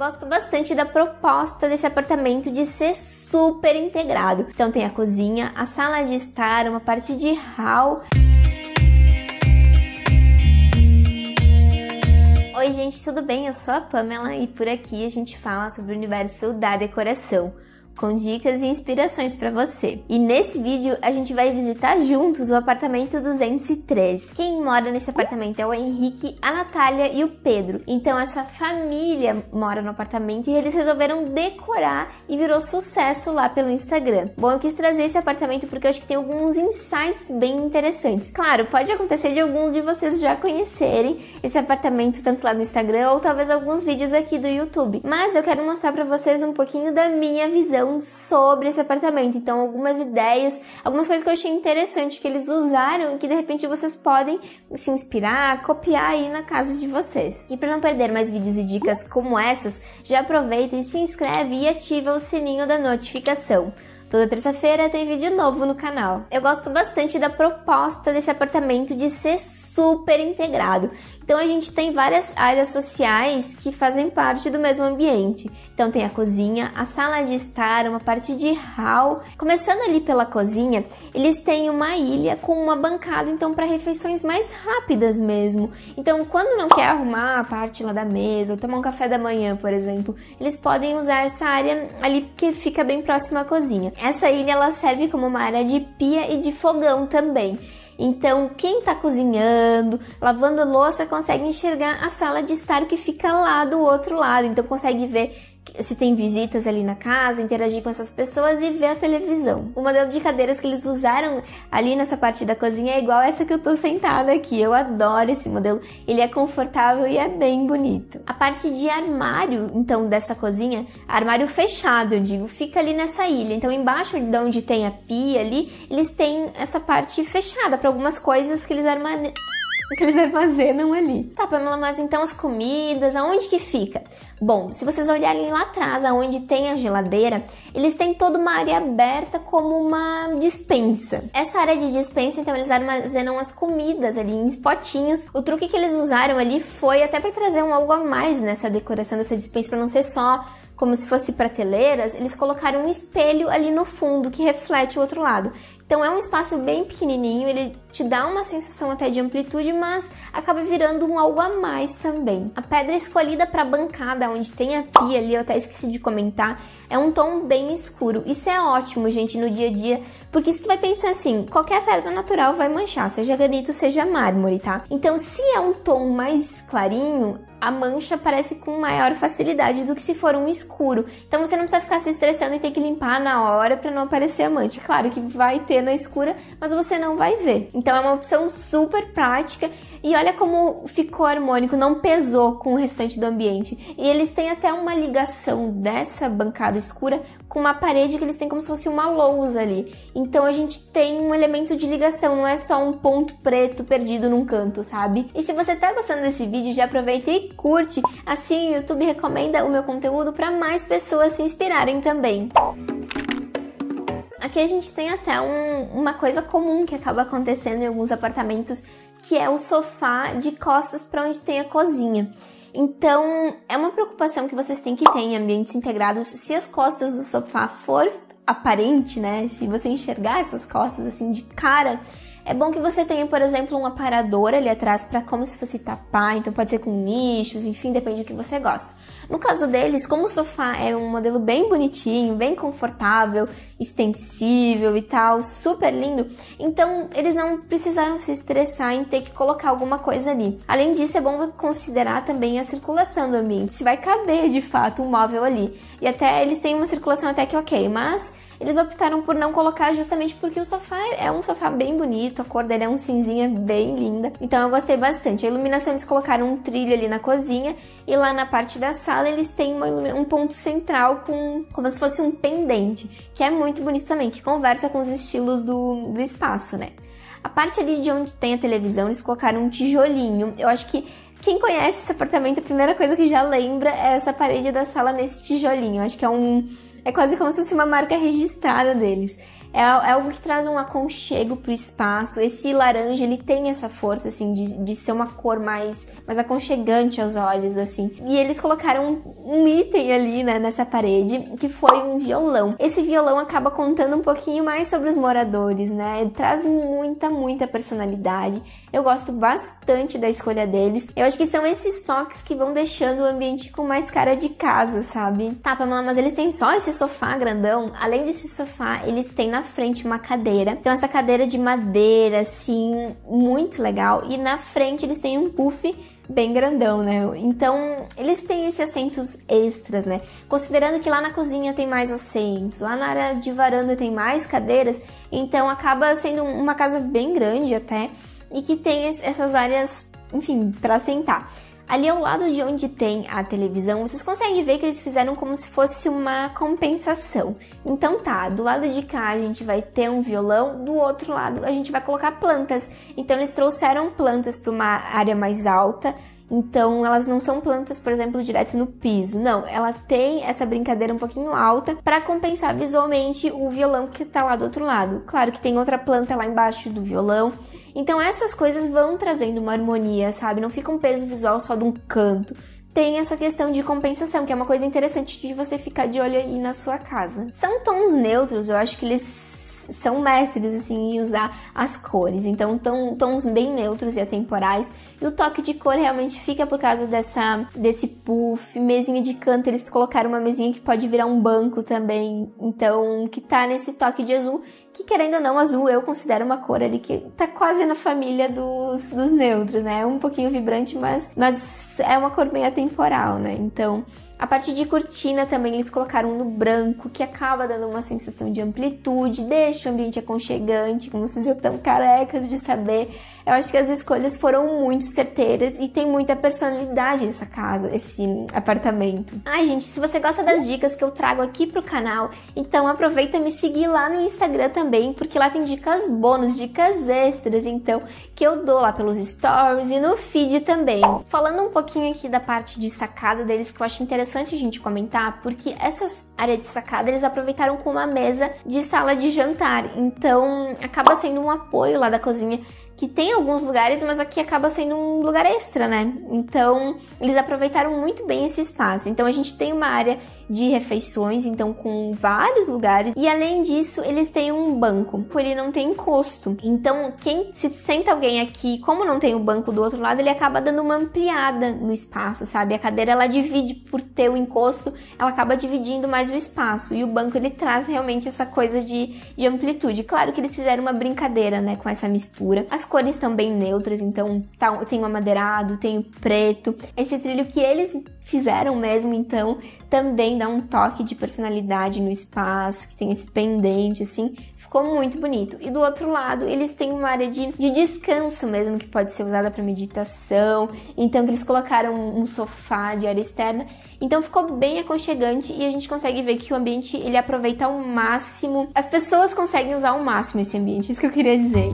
gosto bastante da proposta desse apartamento de ser super integrado. Então tem a cozinha, a sala de estar, uma parte de hall. Oi, gente, tudo bem? Eu sou a Pamela e por aqui a gente fala sobre o universo da decoração com dicas e inspirações para você. E nesse vídeo a gente vai visitar juntos o apartamento 203. Quem mora nesse apartamento é o Henrique, a Natália e o Pedro. Então essa família mora no apartamento e eles resolveram decorar e virou sucesso lá pelo Instagram. Bom, eu quis trazer esse apartamento porque eu acho que tem alguns insights bem interessantes. Claro, pode acontecer de algum de vocês já conhecerem esse apartamento tanto lá no Instagram ou talvez alguns vídeos aqui do YouTube. Mas eu quero mostrar para vocês um pouquinho da minha visão sobre esse apartamento. Então, algumas ideias, algumas coisas que eu achei interessante que eles usaram e que de repente vocês podem se inspirar, copiar aí na casa de vocês. E para não perder mais vídeos e dicas como essas, já aproveita e se inscreve e ativa o sininho da notificação. Toda terça-feira tem vídeo novo no canal. Eu gosto bastante da proposta desse apartamento de ser super integrado. Então a gente tem várias áreas sociais que fazem parte do mesmo ambiente. Então tem a cozinha, a sala de estar, uma parte de hall. Começando ali pela cozinha, eles têm uma ilha com uma bancada então para refeições mais rápidas mesmo. Então quando não quer arrumar a parte lá da mesa ou tomar um café da manhã, por exemplo, eles podem usar essa área ali que fica bem próxima à cozinha. Essa ilha ela serve como uma área de pia e de fogão também. Então, quem está cozinhando, lavando louça, consegue enxergar a sala de estar que fica lá do outro lado. Então, consegue ver se tem visitas ali na casa, interagir com essas pessoas e ver a televisão. O modelo de cadeiras que eles usaram ali nessa parte da cozinha é igual essa que eu tô sentada aqui. Eu adoro esse modelo. Ele é confortável e é bem bonito. A parte de armário, então, dessa cozinha, armário fechado, eu digo, fica ali nessa ilha. Então, embaixo de onde tem a pia ali, eles têm essa parte fechada para algumas coisas que eles armazenam que eles armazenam ali. Tá, Pamela, mas então as comidas, aonde que fica? Bom, se vocês olharem lá atrás, aonde tem a geladeira, eles têm toda uma área aberta como uma dispensa. Essa área de dispensa, então, eles armazenam as comidas ali em potinhos. O truque que eles usaram ali foi até para trazer um algo a mais nessa decoração dessa dispensa, para não ser só como se fosse prateleiras, eles colocaram um espelho ali no fundo que reflete o outro lado. Então é um espaço bem pequenininho, ele te dá uma sensação até de amplitude, mas acaba virando um algo a mais também. A pedra escolhida para a bancada, onde tem a pia ali, eu até esqueci de comentar, é um tom bem escuro. Isso é ótimo, gente, no dia a dia, porque se tu vai pensar assim, qualquer pedra natural vai manchar, seja granito, seja mármore, tá? Então, se é um tom mais clarinho, a mancha aparece com maior facilidade do que se for um escuro. Então você não precisa ficar se estressando e ter que limpar na hora para não aparecer a mancha. Claro que vai ter na escura, mas você não vai ver. Então é uma opção super prática e olha como ficou harmônico, não pesou com o restante do ambiente. E eles têm até uma ligação dessa bancada escura com uma parede que eles têm como se fosse uma lousa ali. Então a gente tem um elemento de ligação, não é só um ponto preto perdido num canto, sabe? E se você tá gostando desse vídeo, já aproveita e curte. Assim o YouTube recomenda o meu conteúdo para mais pessoas se inspirarem também. Aqui a gente tem até um, uma coisa comum que acaba acontecendo em alguns apartamentos que é o sofá de costas para onde tem a cozinha. Então, é uma preocupação que vocês têm que ter em ambientes integrados. Se as costas do sofá for aparente, né? Se você enxergar essas costas assim de cara, é bom que você tenha, por exemplo, um aparador ali atrás para como se fosse tapar, então pode ser com nichos, enfim, depende do que você gosta. No caso deles, como o sofá é um modelo bem bonitinho, bem confortável, extensível e tal, super lindo, então eles não precisaram se estressar em ter que colocar alguma coisa ali. Além disso, é bom considerar também a circulação do ambiente, se vai caber de fato um móvel ali. E até eles têm uma circulação até que ok, mas eles optaram por não colocar justamente porque o sofá é um sofá bem bonito, a cor dele é um cinzinha bem linda. Então eu gostei bastante. A iluminação eles colocaram um trilho ali na cozinha e lá na parte da sala eles têm um ponto central com como se fosse um pendente, que é muito bonito também, que conversa com os estilos do, do espaço, né? A parte ali de onde tem a televisão, eles colocaram um tijolinho. Eu acho que quem conhece esse apartamento, a primeira coisa que já lembra é essa parede da sala nesse tijolinho. Eu acho que é um é quase como se fosse uma marca registrada deles. É, é algo que traz um aconchego pro espaço. Esse laranja, ele tem essa força, assim, de, de ser uma cor mais, mais aconchegante aos olhos, assim. E eles colocaram um, um item ali, né, nessa parede, que foi um violão. Esse violão acaba contando um pouquinho mais sobre os moradores, né? Traz muita, muita personalidade. Eu gosto bastante da escolha deles. Eu acho que são esses toques que vão deixando o ambiente com mais cara de casa, sabe? Tá, Pamela, mas eles têm só esse sofá grandão. Além desse sofá, eles têm na frente uma cadeira. Então, essa cadeira de madeira, assim, muito legal. E na frente eles têm um puff bem grandão, né? Então, eles têm esses assentos extras, né? Considerando que lá na cozinha tem mais assentos, lá na área de varanda tem mais cadeiras, então acaba sendo uma casa bem grande até e que tem essas áreas, enfim, para sentar. Ali ao lado de onde tem a televisão, vocês conseguem ver que eles fizeram como se fosse uma compensação. Então tá, do lado de cá a gente vai ter um violão, do outro lado a gente vai colocar plantas. Então eles trouxeram plantas para uma área mais alta. Então, elas não são plantas, por exemplo, direto no piso. Não, ela tem essa brincadeira um pouquinho alta para compensar visualmente o violão que tá lá do outro lado. Claro que tem outra planta lá embaixo do violão então essas coisas vão trazendo uma harmonia, sabe? Não fica um peso visual só de um canto. Tem essa questão de compensação, que é uma coisa interessante de você ficar de olho aí na sua casa. São tons neutros, eu acho que eles são mestres assim em usar as cores. Então, tão, tons bem neutros e atemporais. E o toque de cor realmente fica por causa dessa desse puff, mesinha de canto, eles colocaram uma mesinha que pode virar um banco também. Então, que tá nesse toque de azul que querendo ou não, azul eu considero uma cor ali que tá quase na família dos, dos neutros, né? É um pouquinho vibrante, mas, mas é uma cor bem atemporal, né? Então, a parte de cortina também eles colocaram no branco, que acaba dando uma sensação de amplitude, deixa o ambiente aconchegante, como vocês já estão carecas de saber. Eu acho que as escolhas foram muito certeiras e tem muita personalidade essa casa, esse apartamento. Ai, gente, se você gosta das dicas que eu trago aqui pro canal, então aproveita e me seguir lá no Instagram também, porque lá tem dicas bônus, dicas extras, então, que eu dou lá pelos stories e no feed também. Falando um pouquinho aqui da parte de sacada deles, que eu acho interessante a gente comentar, porque essas áreas de sacada eles aproveitaram com uma mesa de sala de jantar, então acaba sendo um apoio lá da cozinha que tem alguns lugares, mas aqui acaba sendo um lugar extra, né? Então, eles aproveitaram muito bem esse espaço. Então, a gente tem uma área de refeições, então com vários lugares, e além disso, eles têm um banco, ele não tem encosto. Então, quem se senta alguém aqui, como não tem o banco do outro lado, ele acaba dando uma ampliada no espaço, sabe? A cadeira ela divide por ter o encosto, ela acaba dividindo mais o espaço. E o banco ele traz realmente essa coisa de, de amplitude. Claro que eles fizeram uma brincadeira, né, com essa mistura. As cores também neutras, então tá, tem o amadeirado, tem o preto. Esse trilho que eles fizeram mesmo, então também dá um toque de personalidade no espaço, que tem esse pendente assim, ficou muito bonito. E do outro lado, eles têm uma área de, de descanso mesmo, que pode ser usada para meditação, então eles colocaram um sofá de área externa, então ficou bem aconchegante e a gente consegue ver que o ambiente ele aproveita ao máximo, as pessoas conseguem usar ao máximo esse ambiente, isso que eu queria dizer.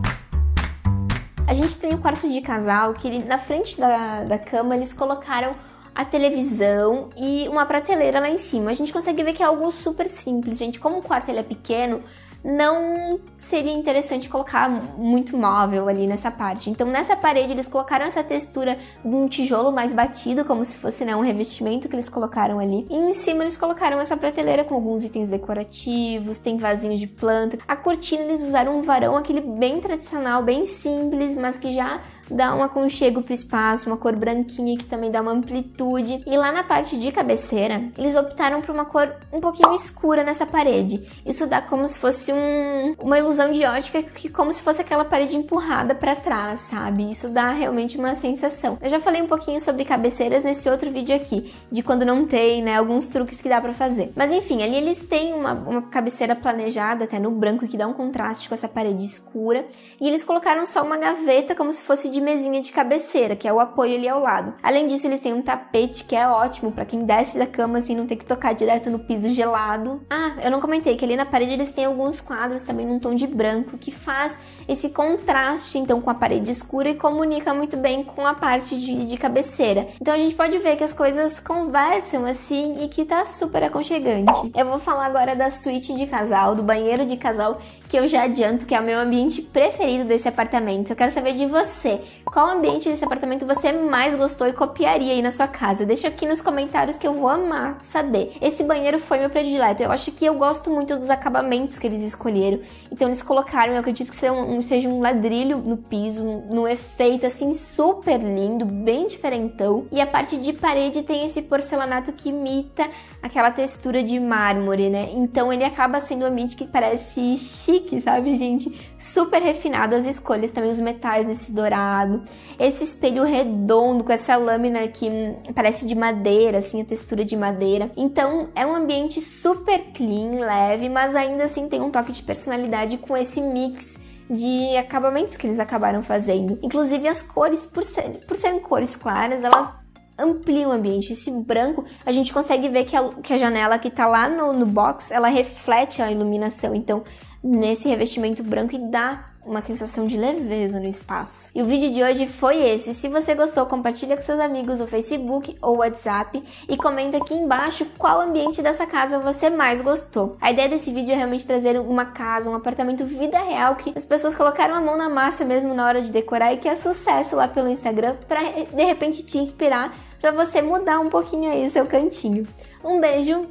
A gente tem o um quarto de casal que ele, na frente da, da cama eles colocaram a televisão e uma prateleira lá em cima. A gente consegue ver que é algo super simples, gente. Como o quarto ele é pequeno, não seria interessante colocar muito móvel ali nessa parte. Então, nessa parede, eles colocaram essa textura de um tijolo mais batido, como se fosse né, um revestimento que eles colocaram ali. E em cima, eles colocaram essa prateleira com alguns itens decorativos, tem vasinhos de planta. A cortina, eles usaram um varão, aquele bem tradicional, bem simples, mas que já dá um aconchego pro espaço, uma cor branquinha que também dá uma amplitude. E lá na parte de cabeceira, eles optaram por uma cor um pouquinho escura nessa parede. Isso dá como se fosse um, uma ilusão de ótica que como se fosse aquela parede empurrada para trás, sabe? Isso dá realmente uma sensação. Eu já falei um pouquinho sobre cabeceiras nesse outro vídeo aqui, de quando não tem, né, alguns truques que dá para fazer. Mas enfim, ali eles têm uma, uma cabeceira planejada até no branco que dá um contraste com essa parede escura, e eles colocaram só uma gaveta como se fosse de mesinha de cabeceira, que é o apoio ali ao lado. Além disso, eles têm um tapete que é ótimo para quem desce da cama assim não ter que tocar direto no piso gelado. Ah, eu não comentei que ali na parede eles têm alguns quadros também num tom de branco que faz esse contraste então com a parede escura e comunica muito bem com a parte de, de cabeceira. Então a gente pode ver que as coisas conversam assim e que tá super aconchegante. Eu vou falar agora da suíte de casal, do banheiro de casal, que eu já adianto que é o meu ambiente preferido desse apartamento. Eu quero saber de você. Qual ambiente desse apartamento você mais gostou e copiaria aí na sua casa? Deixa aqui nos comentários que eu vou amar saber. Esse banheiro foi meu predileto. Eu acho que eu gosto muito dos acabamentos que eles escolheram. Então eles colocaram, eu acredito que seja um, seja um ladrilho no piso, num efeito assim super lindo, bem diferentão. E a parte de parede tem esse porcelanato que imita aquela textura de mármore, né? Então ele acaba sendo um ambiente que parece chique, sabe, gente? Super refinado as escolhas, também os metais nesse dourado. Esse espelho redondo com essa lâmina que parece de madeira, assim, a textura de madeira. Então é um ambiente super clean, leve, mas ainda assim tem um toque de personalidade com esse mix de acabamentos que eles acabaram fazendo. Inclusive as cores, por, ser, por serem cores claras, elas amplia o ambiente. Esse branco, a gente consegue ver que a, que a janela que tá lá no, no box, ela reflete a iluminação. Então, nesse revestimento branco e dá uma sensação de leveza no espaço. E o vídeo de hoje foi esse. Se você gostou, compartilha com seus amigos no Facebook ou WhatsApp e comenta aqui embaixo qual ambiente dessa casa você mais gostou. A ideia desse vídeo é realmente trazer uma casa, um apartamento vida real que as pessoas colocaram a mão na massa mesmo na hora de decorar e que é sucesso lá pelo Instagram para de repente te inspirar para você mudar um pouquinho aí o seu cantinho. Um beijo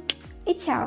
e tchau!